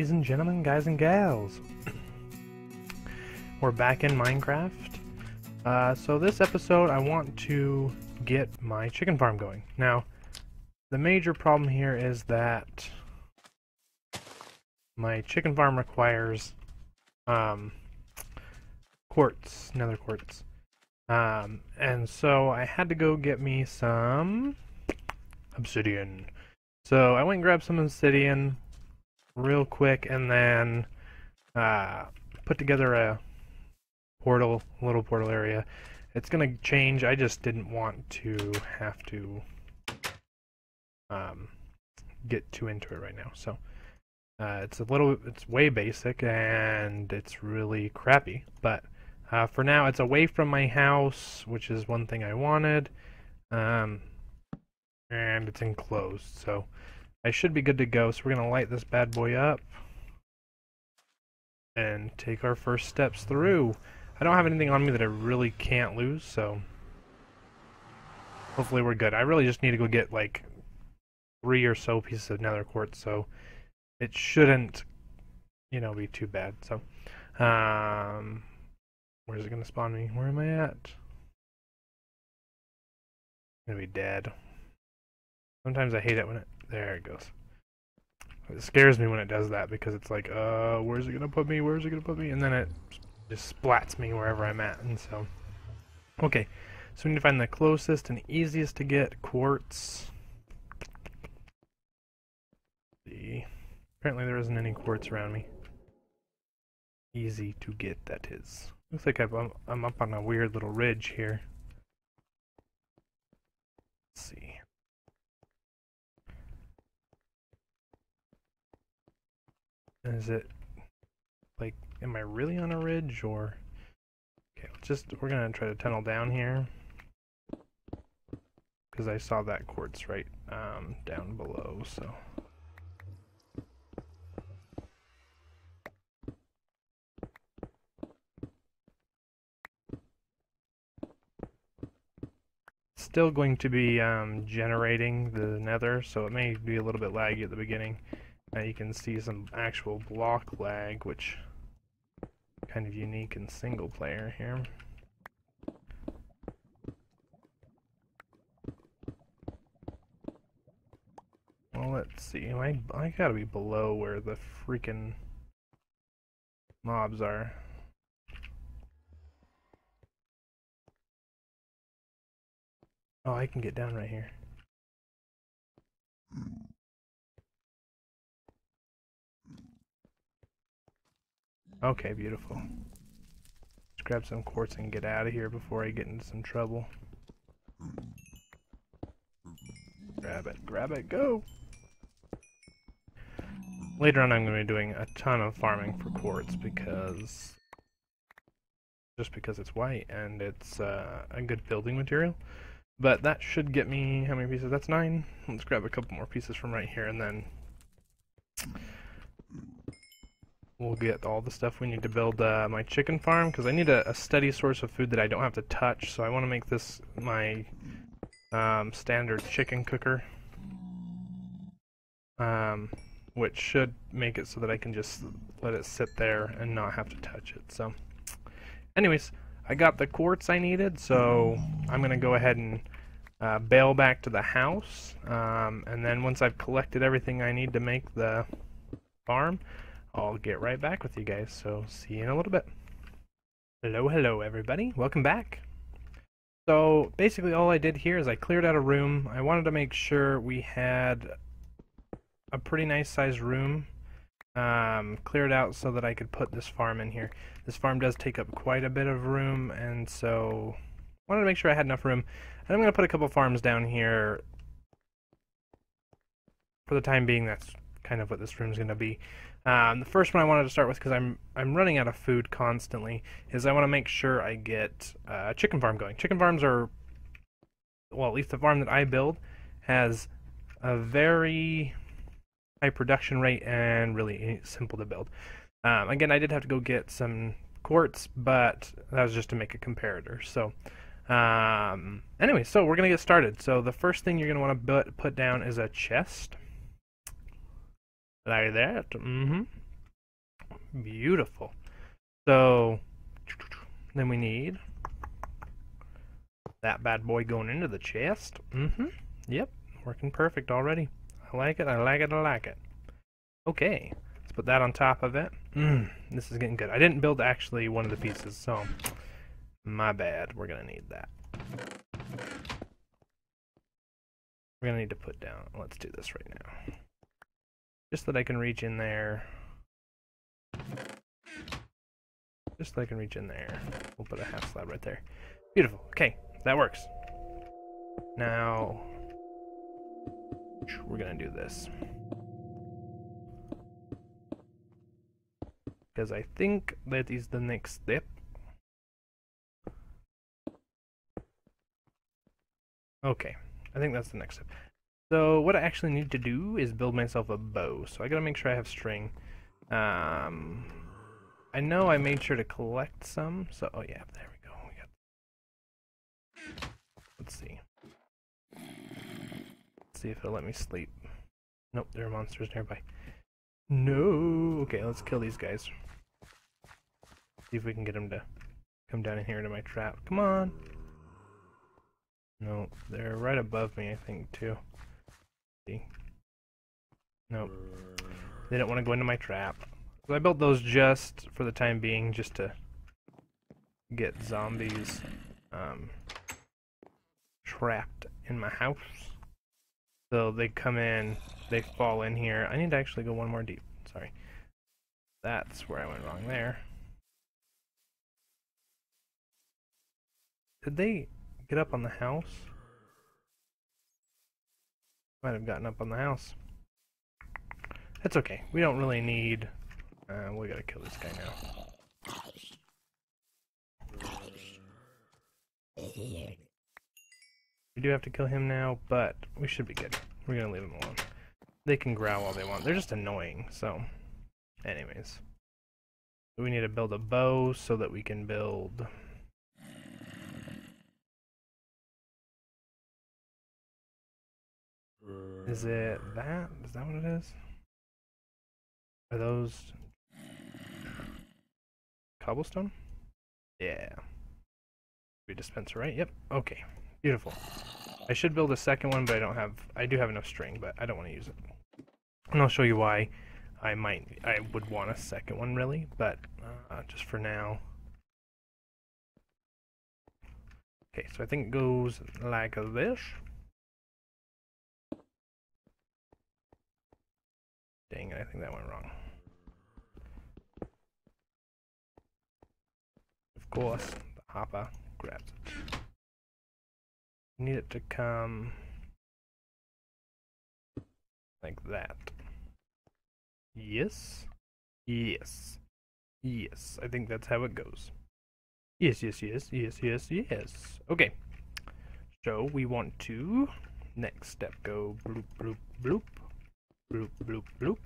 ladies and gentlemen, guys and gals. We're back in Minecraft. Uh, so this episode, I want to get my chicken farm going. Now, the major problem here is that my chicken farm requires um, quartz, nether quartz. Um, and so I had to go get me some obsidian. So I went and grabbed some obsidian real quick and then uh, put together a portal, little portal area. It's gonna change. I just didn't want to have to um, get too into it right now. So uh, it's a little, it's way basic and it's really crappy. But uh, for now, it's away from my house, which is one thing I wanted. Um, and it's enclosed, so I should be good to go. So we're going to light this bad boy up and take our first steps through. I don't have anything on me that I really can't lose, so hopefully we're good. I really just need to go get like three or so pieces of nether quartz, so it shouldn't, you know, be too bad. So, um, where's it going to spawn me? Where am I at? I'm going to be dead. Sometimes I hate it when it... There it goes. It scares me when it does that because it's like, uh, where's it to put me? Where's it to put me? And then it just splats me wherever I'm at. And so... Okay. So we need to find the closest and easiest to get quartz. see. Apparently there isn't any quartz around me. Easy to get, that is. Looks like I'm, I'm up on a weird little ridge here. Let's see. Is it like am I really on a ridge or okay let's just we're gonna try to tunnel down here. Because I saw that quartz right um, down below so. Still going to be um, generating the nether so it may be a little bit laggy at the beginning now you can see some actual block lag, which kind of unique in single player here. Well, let's see. I, I gotta be below where the freaking mobs are. Oh, I can get down right here. Hmm. Okay, beautiful. Let's grab some quartz and get out of here before I get into some trouble. Grab it, grab it, go! Later on I'm going to be doing a ton of farming for quartz because... Just because it's white and it's uh, a good building material. But that should get me, how many pieces? That's nine. Let's grab a couple more pieces from right here and then we'll get all the stuff we need to build uh, my chicken farm because I need a, a, steady source of food that I don't have to touch. So I want to make this my um, standard chicken cooker, um, which should make it so that I can just let it sit there and not have to touch it. So, anyways, I got the quartz I needed, so I'm gonna go ahead and uh, bail back to the house, um, and then once I've collected everything I need to make the farm. I'll get right back with you guys, so see you in a little bit. Hello, hello everybody, welcome back. So basically all I did here is I cleared out a room. I wanted to make sure we had a pretty nice sized room um, cleared out so that I could put this farm in here. This farm does take up quite a bit of room and so I wanted to make sure I had enough room. And I'm going to put a couple farms down here for the time being. That's kind of what this room is going to be. Um, the first one I wanted to start with because I'm I'm running out of food constantly is I want to make sure I get uh, a chicken farm going. Chicken farms are well, at least the farm that I build has a very high production rate and really simple to build. Um, again, I did have to go get some quartz, but that was just to make a comparator. So, um, anyway, so we're gonna get started. So the first thing you're gonna want to put down is a chest like that. Mm-hmm. beautiful. So then we need that bad boy going into the chest. Mm-hmm. Yep, working perfect already. I like it, I like it, I like it. Okay, let's put that on top of it. Mmm, this is getting good. I didn't build actually one of the pieces, so my bad. We're gonna need that. We're gonna need to put down, let's do this right now. Just that I can reach in there. Just so I can reach in there. We'll put a half slab right there. Beautiful. Okay, that works. Now, we're gonna do this. Because I think that is the next step. Okay, I think that's the next step. So what I actually need to do is build myself a bow. So I gotta make sure I have string. Um, I know I made sure to collect some. So, oh yeah, there we go. We got. Let's see. Let's see if it'll let me sleep. Nope, there are monsters nearby. No. Okay, let's kill these guys. See if we can get them to come down in here into my trap. Come on. No, they're right above me, I think, too. See? Nope. They don't want to go into my trap. So I built those just for the time being, just to get zombies um, trapped in my house. So they come in, they fall in here. I need to actually go one more deep. Sorry. That's where I went wrong there. Did they get up on the house? Might have gotten up on the house. That's okay. We don't really need... Uh, we gotta kill this guy now. We do have to kill him now, but we should be good. We're gonna leave him alone. They can growl all they want. They're just annoying, so... Anyways. We need to build a bow so that we can build... Is it that? Is that what it is? Are those cobblestone? Yeah. Be dispenser, right? Yep. Okay. Beautiful. I should build a second one, but I don't have. I do have enough string, but I don't want to use it. And I'll show you why. I might. I would want a second one, really, but uh, just for now. Okay, so I think it goes like this. Dang it, I think that went wrong. Of course, the hopper grabs it. Need it to come like that. Yes. Yes. Yes. I think that's how it goes. Yes, yes, yes, yes, yes, yes. Okay. So we want to next step go bloop bloop bloop bloop bloop bloop.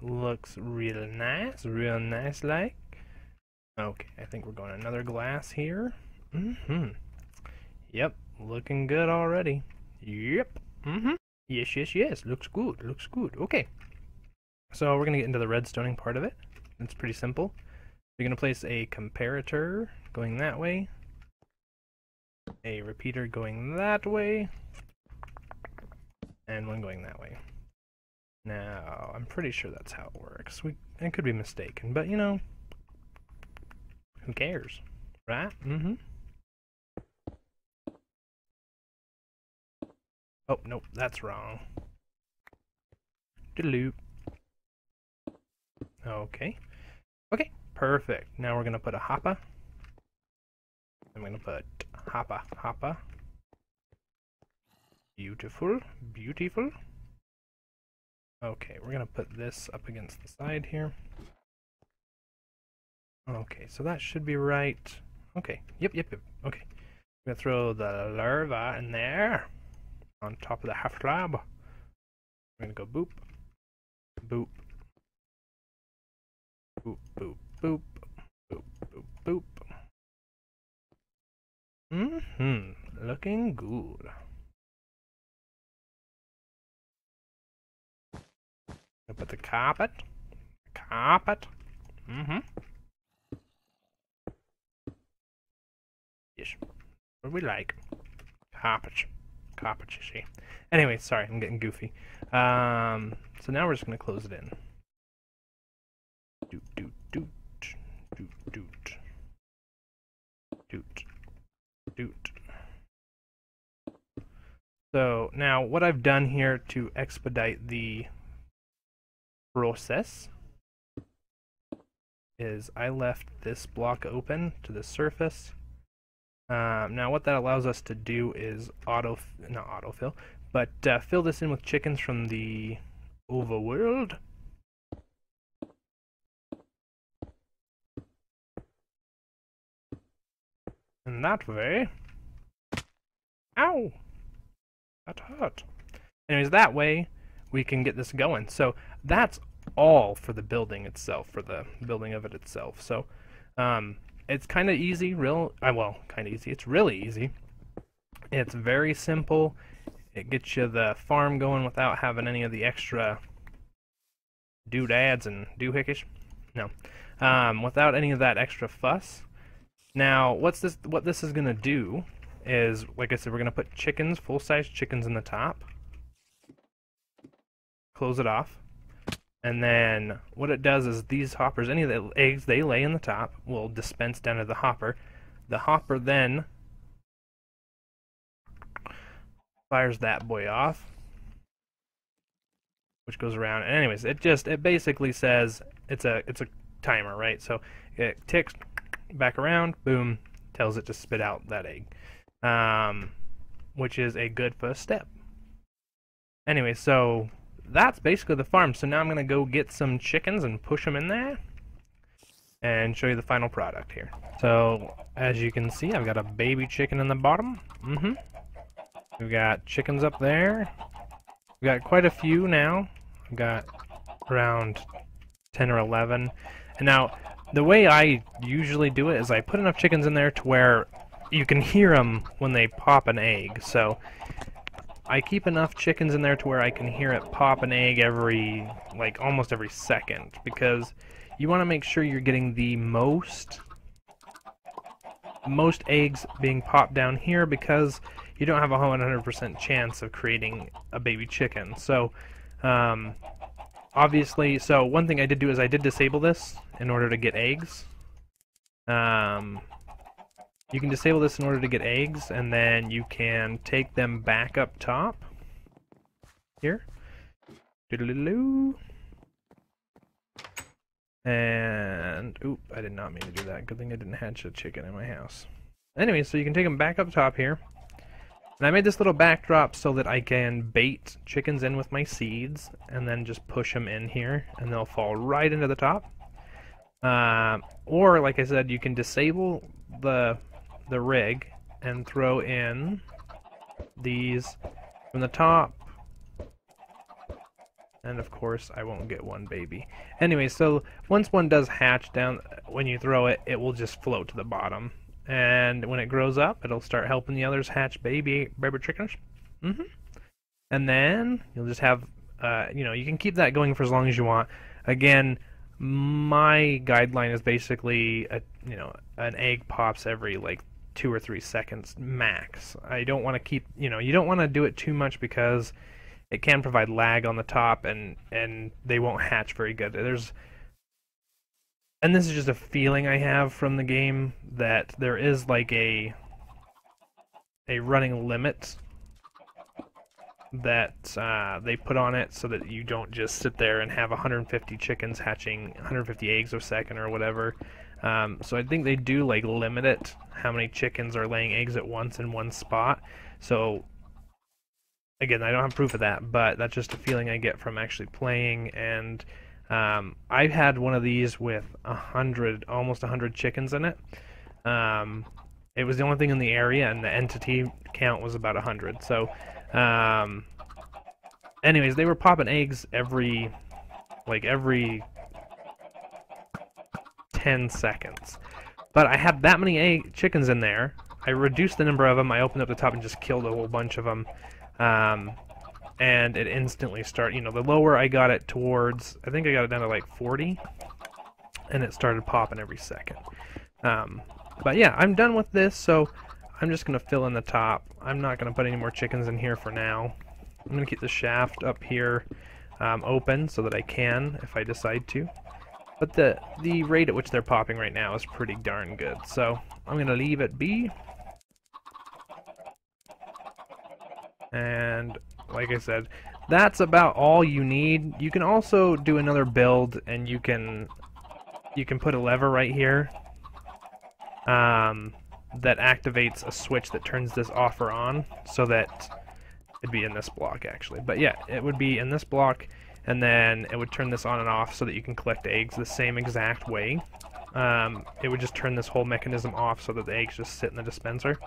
Looks real nice, real nice like. Okay, I think we're going another glass here. Mm-hmm. Yep, looking good already. Yep. Mm-hmm. Yes, yes, yes. Looks good, looks good. Okay. So we're gonna get into the redstoning part of it. It's pretty simple. You're gonna place a comparator going that way, a repeater going that way, and one going that way. Now, I'm pretty sure that's how it works. We I could be mistaken, but you know, who cares, right? Mm-hmm. Oh, nope, that's wrong. Deloop. Okay. Okay, perfect. Now we're gonna put a hopper. I'm gonna put hopper, hopper. Beautiful, beautiful. Okay, we're gonna put this up against the side here. Okay, so that should be right. Okay, yep, yep, yep. Okay. I'm gonna throw the lava in there on top of the half slab. I'm gonna go boop, boop, boop, boop, boop, boop, boop, boop. Mm-hmm. Looking good. Put the carpet, Carpet. Mm-hmm. Yes. What we like. Carpet. Carpet, you see. Anyway, sorry, I'm getting goofy. Um, so now we're just going to close it in. Doot, doot, doot. Doot, doot. Doot. Doot. So now what I've done here to expedite the process is I left this block open to the surface. Um, now what that allows us to do is auto, not autofill, but uh, fill this in with chickens from the overworld. And that way... Ow! That hurt. Anyways, that way we can get this going. So that's all for the building itself, for the building of it itself. So um, it's kind of easy, real, uh, well, kind of easy. It's really easy. It's very simple. It gets you the farm going without having any of the extra doodads and doohickeys. No, um, without any of that extra fuss. Now, what's this? What this is gonna do is, like I said, we're gonna put chickens, full-size chickens, in the top. Close it off. And then what it does is these hoppers, any of the eggs they lay in the top, will dispense down to the hopper. The hopper then fires that boy off, which goes around. And anyways, it just it basically says it's a it's a timer, right? So it ticks back around, boom, tells it to spit out that egg, um, which is a good first step. Anyway, so that's basically the farm. So now I'm going to go get some chickens and push them in there and show you the final product here. So as you can see, I've got a baby chicken in the bottom. Mm-hmm. We've got chickens up there. We've got quite a few now. We've got around 10 or 11. And now, the way I usually do it is I put enough chickens in there to where you can hear them when they pop an egg. So I keep enough chickens in there to where I can hear it pop an egg every, like, almost every second. Because you want to make sure you're getting the most, most eggs being popped down here because you don't have a 100% chance of creating a baby chicken. So, um, obviously, so one thing I did do is I did disable this in order to get eggs. Um, you can disable this in order to get eggs, and then you can take them back up top. Here. Doodaloo. And, oop, I did not mean to do that. Good thing I didn't hatch a chicken in my house. Anyway, so you can take them back up top here. And I made this little backdrop so that I can bait chickens in with my seeds, and then just push them in here, and they'll fall right into the top. Uh, or, like I said, you can disable the the rig and throw in these from the top. And of course, I won't get one baby. Anyway, so once one does hatch down, when you throw it, it will just float to the bottom. And when it grows up, it'll start helping the others hatch baby baby chickens. Mm hmm And then you'll just have, uh, you know, you can keep that going for as long as you want. Again, my guideline is basically, a, you know, an egg pops every like two or three seconds max. I don't want to keep, you know, you don't want to do it too much because it can provide lag on the top and and they won't hatch very good. There's and this is just a feeling I have from the game that there is like a a running limit that uh, they put on it so that you don't just sit there and have 150 chickens hatching 150 eggs a second or whatever. Um, so I think they do like limit it how many chickens are laying eggs at once in one spot. So again, I don't have proof of that, but that's just a feeling I get from actually playing. And um, I've had one of these with a hundred, almost a hundred chickens in it. Um, it was the only thing in the area, and the entity count was about a hundred. So, um, anyways, they were popping eggs every, like every 10 seconds. But I had that many egg chickens in there. I reduced the number of them. I opened up the top and just killed a whole bunch of them. Um, and it instantly started, You know, the lower I got it towards, I think I got it down to like 40, and it started popping every second. Um, but yeah, I'm done with this, so I'm just gonna fill in the top. I'm not gonna put any more chickens in here for now. I'm gonna keep the shaft up here um, open so that I can if I decide to. But the the rate at which they're popping right now is pretty darn good. So I'm gonna leave it be. And like I said, that's about all you need. You can also do another build and you can you can put a lever right here um, that activates a switch that turns this off or on so that it'd be in this block actually. But yeah, it would be in this block and then it would turn this on and off so that you can collect eggs the same exact way. Um, it would just turn this whole mechanism off so that the eggs just sit in the dispenser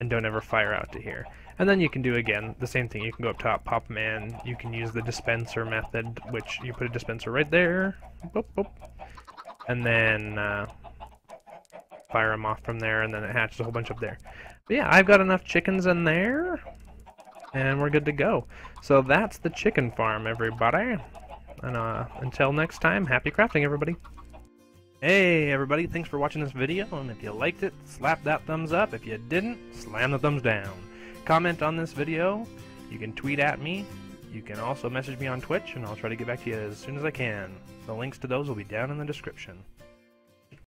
and don't ever fire out to here. And then you can do again the same thing. You can go up top, pop them in. You can use the dispenser method, which you put a dispenser right there, boop, boop, and then uh, fire them off from there, and then it hatches a whole bunch up there. But yeah, I've got enough chickens in there and we're good to go. So that's the chicken farm, everybody. And uh, until next time, happy crafting, everybody. Hey, everybody, thanks for watching this video, and if you liked it, slap that thumbs up. If you didn't, slam the thumbs down. Comment on this video. You can tweet at me. You can also message me on Twitch, and I'll try to get back to you as soon as I can. The links to those will be down in the description.